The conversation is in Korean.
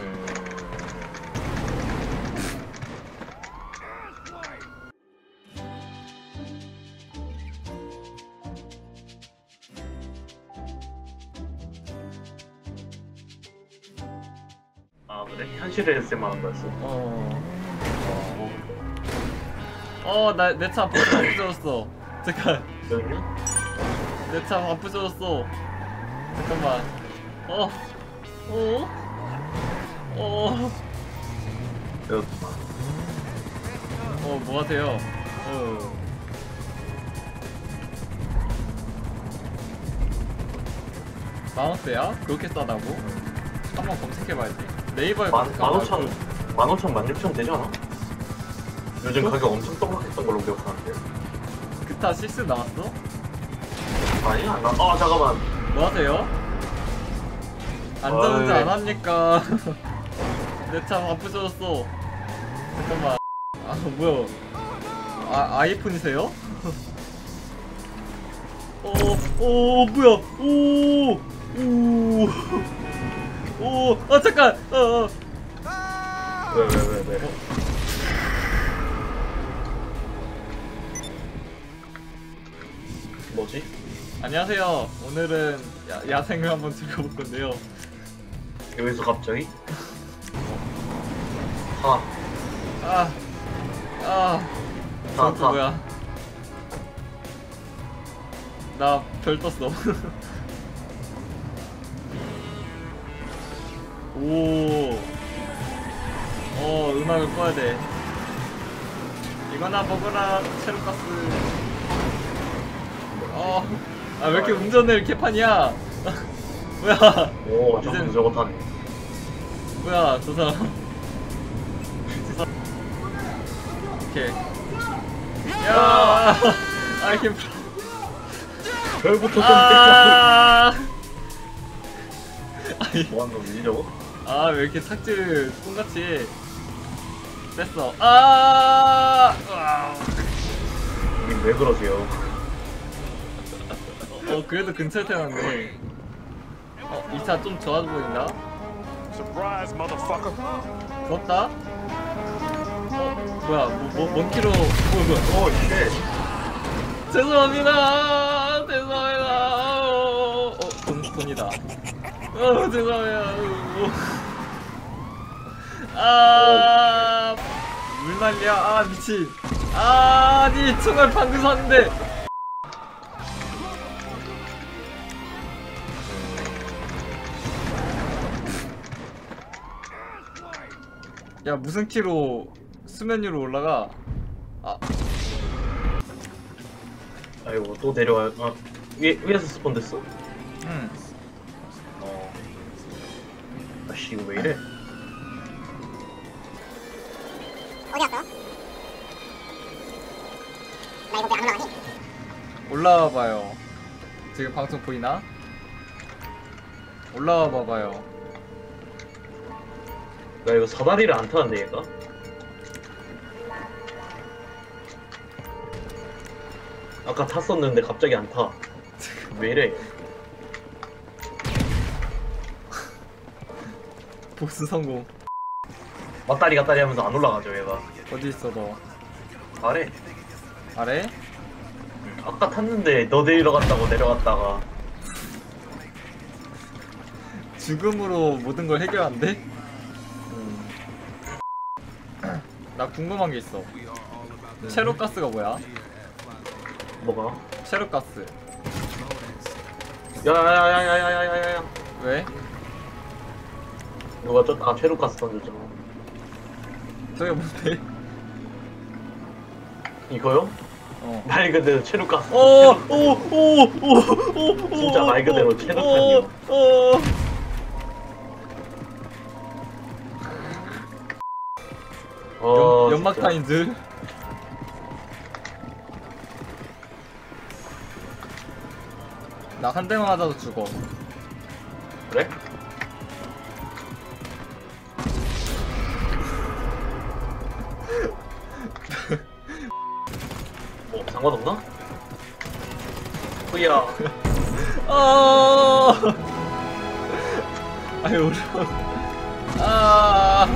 음... 아 그래? 현실에서 만 거였어? 어. 어... 어, 나 내 차 부서졌어. 잠깐? 내차안 부서졌어. 잠깐만. 어, 어, 어, 여기만 어, 뭐 하세요? 어. 마우스야? 그렇게 싸다고? 한번 검색해봐야지. 네이버에 만, 검색하면 만 오천, 만 오천, 만 육천 되지 않아? 요즘 어? 가격 엄청 떡락했던 걸로 기억하는데 그타 6 나왔어? 아니야? 나, 아 잠깐만 뭐 하세요? 안전운전. 안 합니까? 내 차 안 부서졌어. 잠깐만. 아, 뭐야. 아, 아이폰이세요? 어, 오, 뭐야. 오, 오, 오, 아, 잠깐. 어, 어. 왜 왜 왜 왜, 뭐지? 안녕하세요. 오늘은 야, 야생을 한번 즐겨볼 건데요. 여기서 갑자기? 아, 아, 아, 타, 타. 뭐야? 나 별 떴어. 오, 어 음악을 꺼야 돼. 이거나 먹어라 체루가스. 어, 아 왜 이렇게 운전을 개판이야? 뭐야? 오, 이젠- 저거 타네. 뭐야 저 사람 저 사람 오케이 야 I can 별부터 좀 아 아니 뭐하는 놈이지 저거? 아 왜 이렇게 삭제를 똥같이 뺐어 아 아. 왜 그러세요? 어 그래도 근처에 태웠는데 어 이 차 좀 좋아 보인다 Surprise, motherfucker. 부럽다 어 뭐야 뭐뭔 키로 뭐야 뭐야 Oh, shit. 죄송합니다. 죄송합니다. 어, 어, 돈, 돈이다. 어, 죄송해요. 어. 아, 물 난리야. 아, 미친. 아, 아니, 총알 방금 샀는데. 야, 무슨 키로 수면 위로 올라가? 아, 아이고 또 내려와. 아, 위에 위에서 스폰 됐어? 음. 어. 아씨 이거 왜 이래? 어디 갔어? 나 이거 왜안 올라가니? 올라와 봐요. 지금 방송 보이나? 올라와 봐봐요. 나 이거 사다리를 안 타는데 얘가? 아까 탔었는데 갑자기 안 타. 왜 이래? 복수 성공. 왔다리 갔다리 하면서 안 올라가죠 얘가. 어디 있어 너? 아래. 아래? 아까 탔는데 너 내려갔다고 내려갔다가 죽음으로 모든 걸 해결한대? 나 궁금한 게 있어. 체로 가스가 뭐야? 뭐가? 체로 가스. 야야야야야야야야야 왜? 누가 저아 최루가스 던졌잖아. 저게 뭔데? 이거요? 어. 말 그대로 최루가스. 오, 오, 오, 오, 오, 오, 진짜 말 그대로 오, 체로탄이 어, 연, 연막탄인 줄. 나한 대만 맞아도 죽어. 진짜. 그래? 뭐 상관없나? 후야 아, 아유 어려워 아